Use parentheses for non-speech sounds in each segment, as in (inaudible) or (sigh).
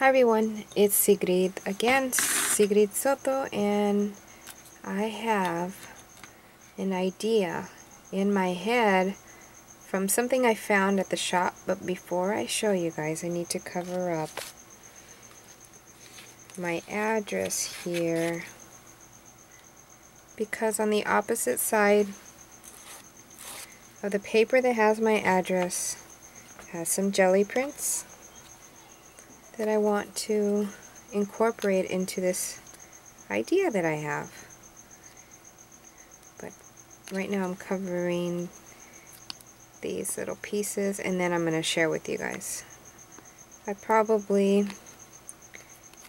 Hi everyone, it's Sigrid again, Sigrid Soto, and I have an idea in my head from something I found at the shop, but before I show you guys, I need to cover up my address here because on the opposite side of the paper that has my address has some jelly prints that I want to incorporate into this idea that I have. But right now I'm covering these little pieces and then I'm going to share with you guys. I probably,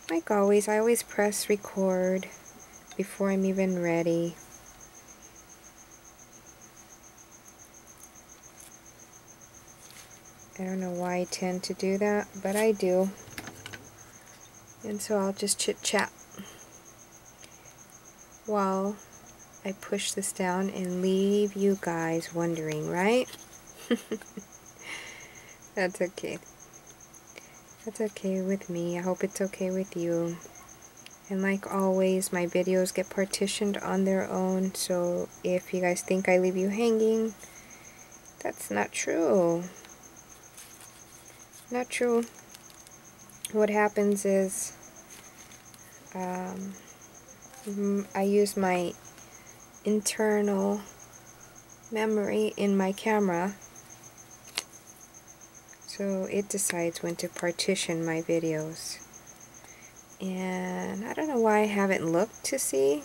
like always, I always press record before I'm even ready. I don't know why I tend to do that, but I do. And so I'll just chit chat while I push this down and leave you guys wondering, right? (laughs) That's okay. That's okay with me. I hope it's okay with you. And like always, my videos get partitioned on their own, so if you guys think I leave you hanging, that's not true. Not true. What happens is, um, I use my internal memory in my camera so it decides when to partition my videos. And I don't know why I haven't looked to see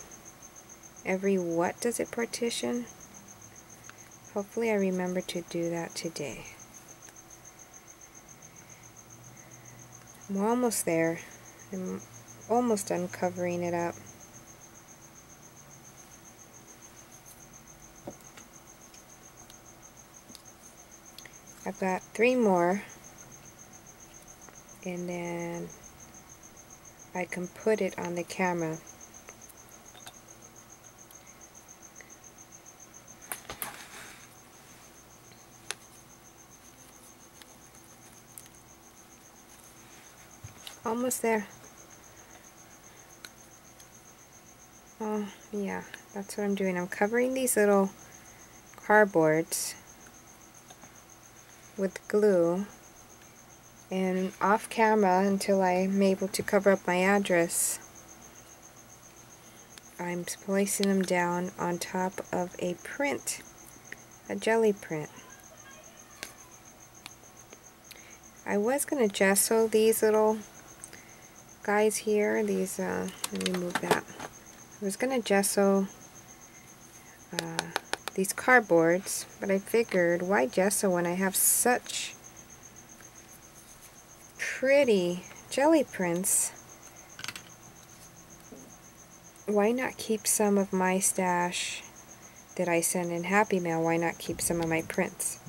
every what does it partition. Hopefully I remember to do that today. I'm almost there. I'm almost uncovering it up. I've got three more and then I can put it on the camera almost there. Oh yeah that's what I'm doing. I'm covering these little cardboards with glue and off camera until I'm able to cover up my address. I'm placing them down on top of a print a jelly print. I was going to gesso these little guys here these uh, let me move that I was going to gesso uh, these cardboards, but I figured why gesso when I have such pretty jelly prints? Why not keep some of my stash that I send in Happy Mail? Why not keep some of my prints?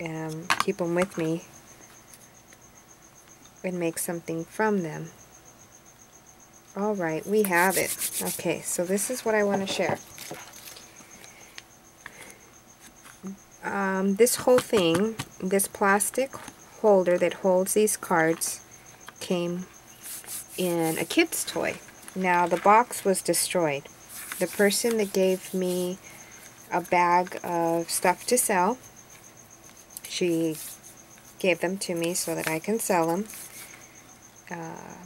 and keep them with me and make something from them. Alright, we have it. Okay, so this is what I want to share. um, this whole thing, this plastic holder that holds these cards came in a kid's toy. Now the box was destroyed. The person that gave me a bag of stuff to sell, she gave them to me so that I can sell them. Uh,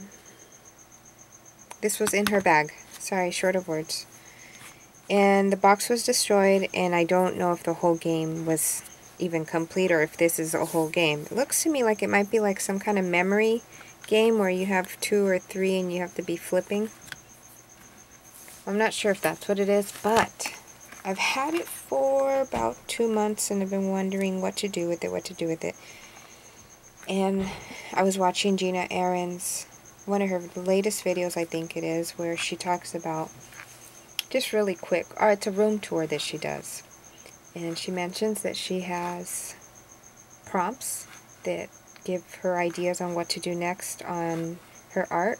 this was in her bag. Sorry, short of words and the box was destroyed and I don't know if the whole game was even complete or if this is a whole game. It looks to me like it might be like some kind of memory game where you have two or three and you have to be flipping. I'm not sure if that's what it is, but I've had it for about two months and I've been wondering what to do with it, what to do with it. And I was watching Gina Aaron's, one of her latest videos I think it is, where she talks about just really quick. Oh, it's a room tour that she does. And she mentions that she has prompts that give her ideas on what to do next on her art.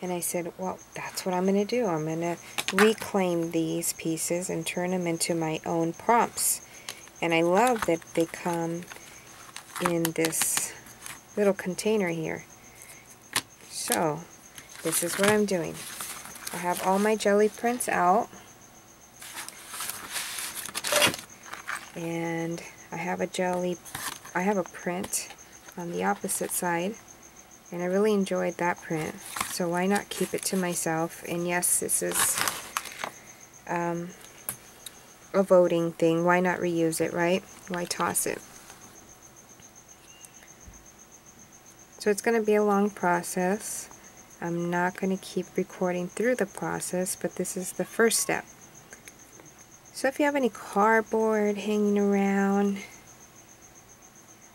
And I said, well, that's what I'm going to do. I'm going to reclaim these pieces and turn them into my own prompts. And I love that they come in this little container here. So, this is what I'm doing. I have all my jelly prints out. And I have a jelly, I have a print on the opposite side. And I really enjoyed that print. So why not keep it to myself? And yes, this is um, a voting thing. Why not reuse it, right? Why toss it? So it's going to be a long process. I'm not going to keep recording through the process, but this is the first step. So if you have any cardboard hanging around,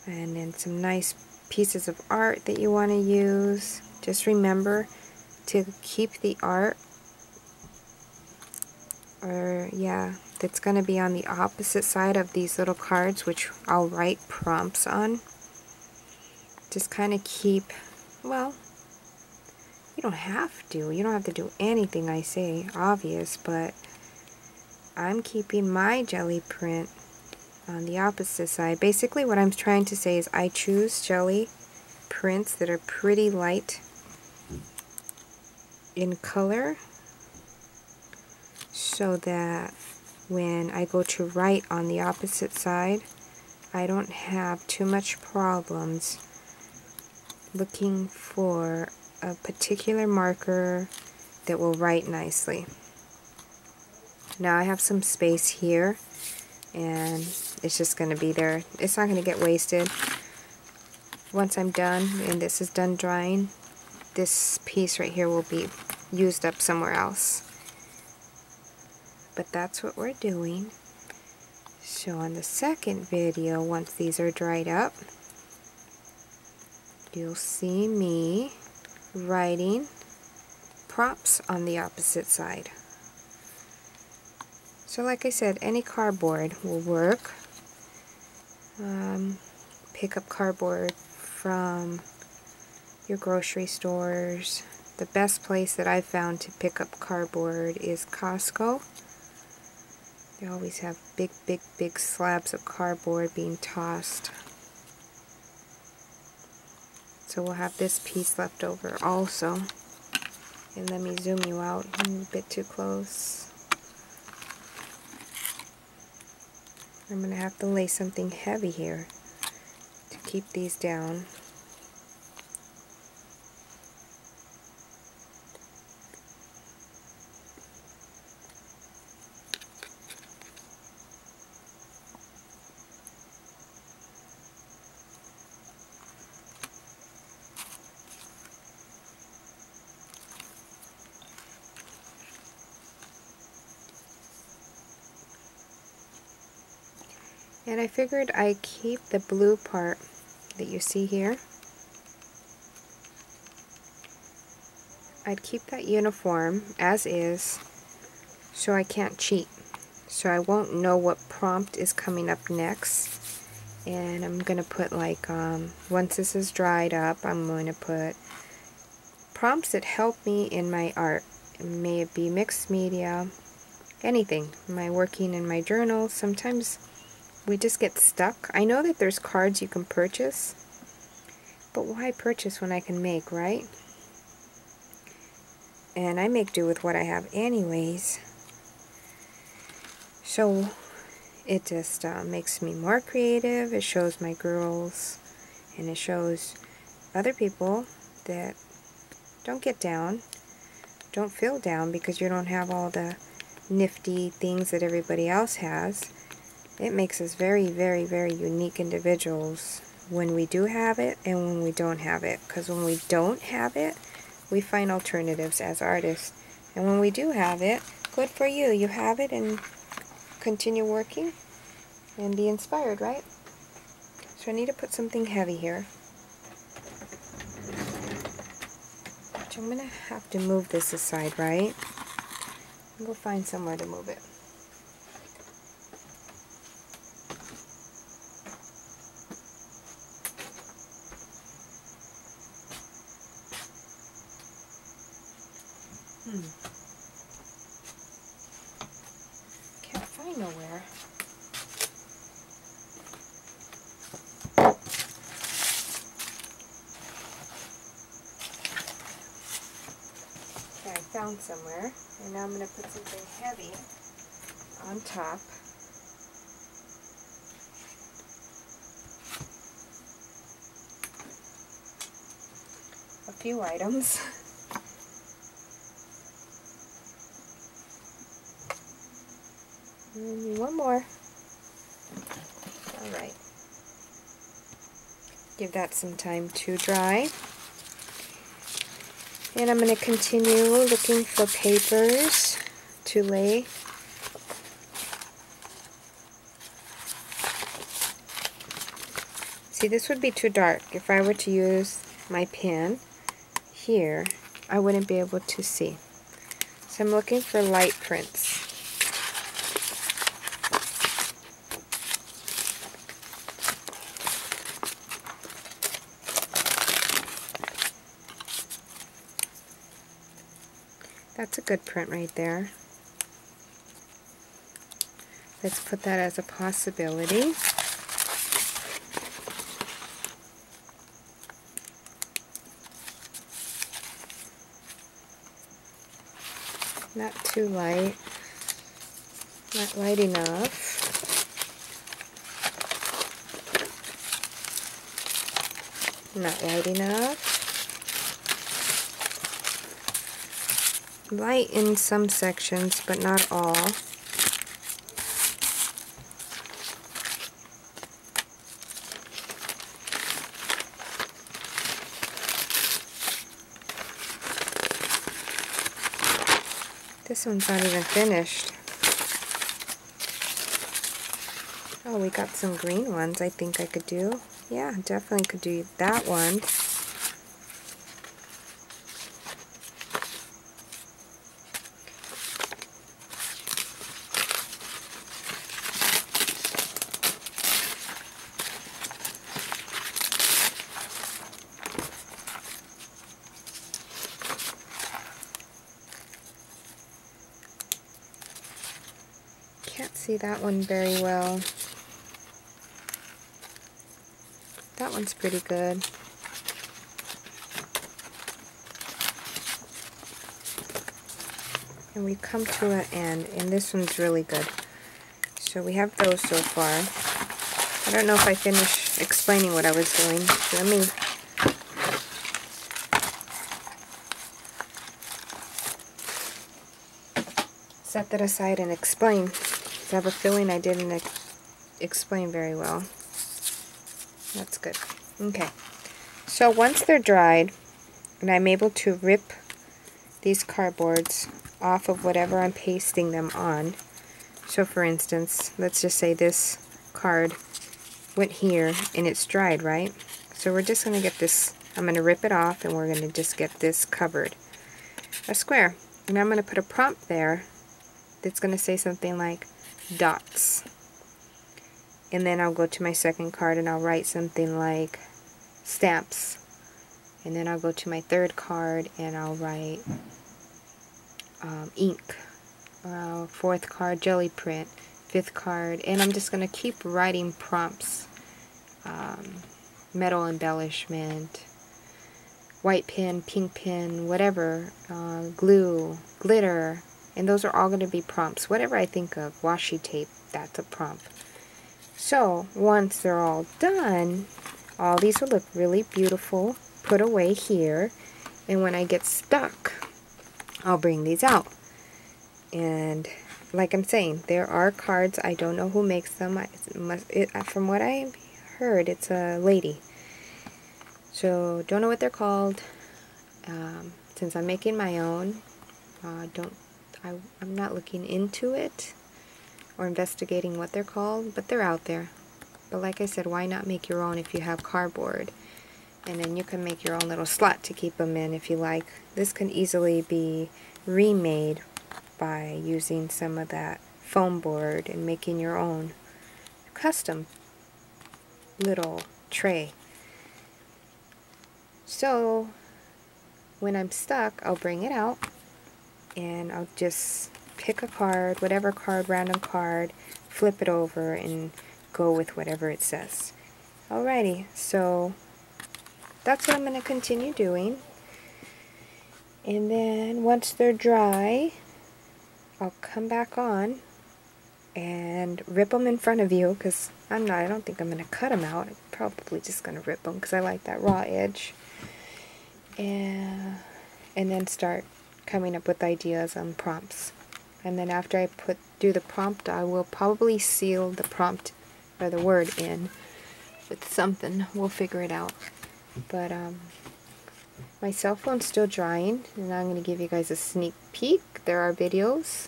and then some nice pieces of art that you want to use, just remember to keep the art, or yeah, that's going to be on the opposite side of these little cards, which I'll write prompts on. Just kind of keep, well, you don't have to. You don't have to do anything I say, obvious, but I'm keeping my jelly print on the opposite side. Basically what I'm trying to say is I choose jelly prints that are pretty light in color so that when I go to write on the opposite side I don't have too much problems looking for a particular marker that will write nicely. Now I have some space here and it's just going to be there. It's not going to get wasted. Once I'm done and this is done drying, this piece right here will be used up somewhere else. But that's what we're doing. So on the second video, once these are dried up, you'll see me writing props on the opposite side. So like I said, any cardboard will work. Um, pick up cardboard from your grocery stores. The best place that I've found to pick up cardboard is Costco. They always have big, big, big slabs of cardboard being tossed. So we'll have this piece left over also. And let me zoom you out a bit too close. I'm going to have to lay something heavy here to keep these down. And I figured I'd keep the blue part that you see here. I'd keep that uniform as is so I can't cheat. So I won't know what prompt is coming up next. And I'm going to put like, um, once this is dried up, I'm going to put prompts that help me in my art. May it be mixed media, anything. My working in my journal, sometimes we just get stuck. I know that there's cards you can purchase, but why purchase when I can make, right? And I make do with what I have anyways. So it just uh, makes me more creative. It shows my girls and it shows other people that don't get down. Don't feel down because you don't have all the nifty things that everybody else has it makes us very, very, very unique individuals when we do have it and when we don't have it. Because when we don't have it, we find alternatives as artists. And when we do have it, good for you. You have it and continue working and be inspired, right? So I need to put something heavy here. So I'm going to have to move this aside, right? Go find somewhere to move it. Hmm. Can't find nowhere. Found somewhere. And now I'm going to put something heavy on top. A few items. (laughs) Mm, one more. Alright. Give that some time to dry. And I'm going to continue looking for papers to lay. See, this would be too dark. If I were to use my pen here, I wouldn't be able to see. So I'm looking for light prints. That's a good print right there. Let's put that as a possibility. Not too light. Not light enough. Not light enough. Light in some sections, but not all. This one's not even finished. Oh, we got some green ones I think I could do. Yeah, definitely could do that one. See that one very well. That one's pretty good. And we come to an end, and this one's really good. So we have those so far. I don't know if I finished explaining what I was doing. Let me set that aside and explain. I have a feeling I didn't ex explain very well. That's good. Okay. So once they're dried, and I'm able to rip these cardboards off of whatever I'm pasting them on. So for instance, let's just say this card went here and it's dried, right? So we're just going to get this, I'm going to rip it off and we're going to just get this covered. A square. And I'm going to put a prompt there that's going to say something like, dots. And then I'll go to my second card and I'll write something like stamps. And then I'll go to my third card and I'll write um, ink. Uh, fourth card, jelly print. Fifth card. And I'm just going to keep writing prompts. Um, metal embellishment. White pen, pink pen, whatever. Uh, glue, glitter, and those are all going to be prompts. Whatever I think of, washi tape, that's a prompt. So, once they're all done, all these will look really beautiful, put away here, and when I get stuck, I'll bring these out. And like I'm saying, there are cards, I don't know who makes them, I, it, from what I heard, it's a lady. So, don't know what they're called. Um, since I'm making my own, uh, don't I, I'm not looking into it or investigating what they're called, but they're out there. But like I said, why not make your own if you have cardboard? And then you can make your own little slot to keep them in if you like. This can easily be remade by using some of that foam board and making your own custom little tray. So when I'm stuck, I'll bring it out and I'll just pick a card, whatever card, random card, flip it over and go with whatever it says. Alrighty, so that's what I'm going to continue doing. And then once they're dry, I'll come back on and rip them in front of you because I'm not, I don't think I'm going to cut them out. I'm probably just going to rip them because I like that raw edge. And, and then start coming up with ideas on prompts. And then after I put do the prompt, I will probably seal the prompt or the word in with something. We'll figure it out. But um, my cell phone's still drying, and I'm going to give you guys a sneak peek. There are videos,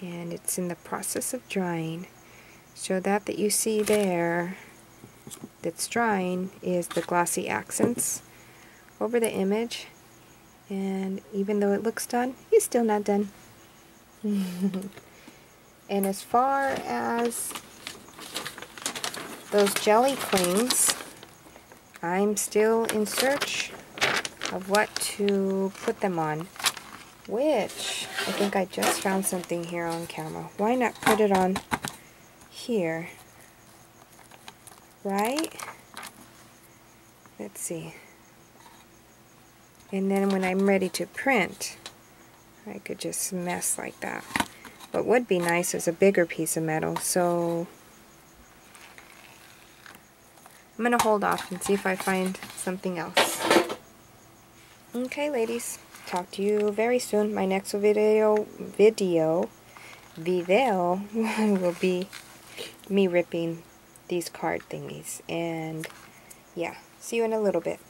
and it's in the process of drying. So that that you see there that's drying is the glossy accents over the image. And even though it looks done, it's still not done. (laughs) and as far as those jelly clings, I'm still in search of what to put them on. Which, I think I just found something here on camera. Why not put it on here? Right? Let's see. And then when I'm ready to print, I could just mess like that. What would be nice is a bigger piece of metal, so I'm going to hold off and see if I find something else. Okay, ladies. Talk to you very soon. My next video, video, video (laughs) will be me ripping these card thingies. And yeah, see you in a little bit.